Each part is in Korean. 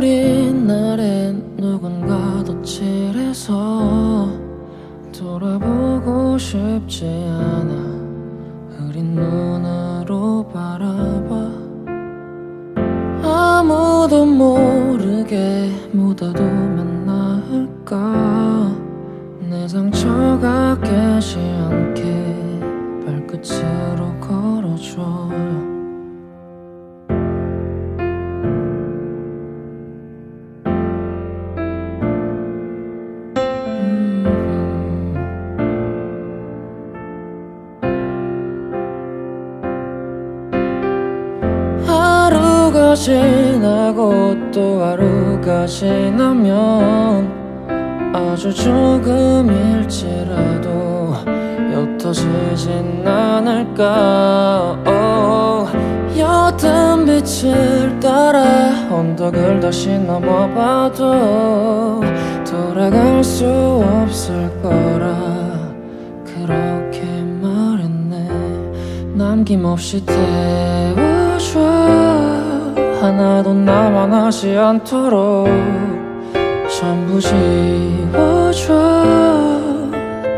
어린 날엔 누군가 덧칠해서 돌아보고 싶지 않아 지나고 또 하루가 지나면 아주 조금일지라도 옅어지진 않을까. Oh. 옅은 빛을 따라 언덕을 다시 넘어봐도 돌아갈 수 없을 거라. 그렇게 말했네. 남김없이 태워줘 하나도 남아나지 않도록 전부 지워줘.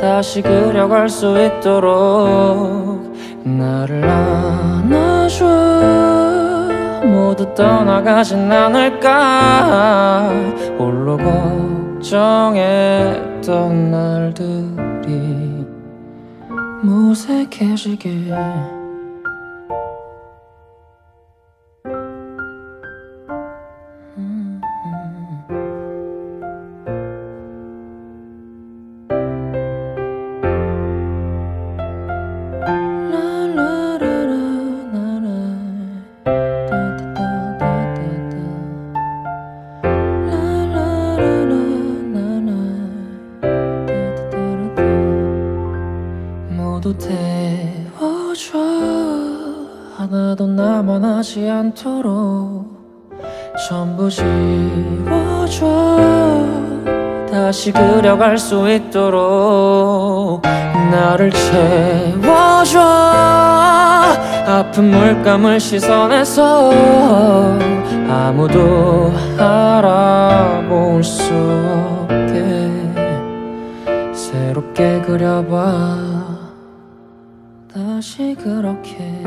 다시 그려갈 수 있도록 나를 안아줘. 모두 떠나가진 않을까. 홀로 걱정했던 날들이 무색해지게 모두 태워줘. 하나도 남아나지 않도록 전부 지워줘. 다시 그려갈 수 있도록 나를 채워줘. 아픈 물감을 시선에서 아무도 알아볼 수 없게 새롭게 그려봐 다시 그렇게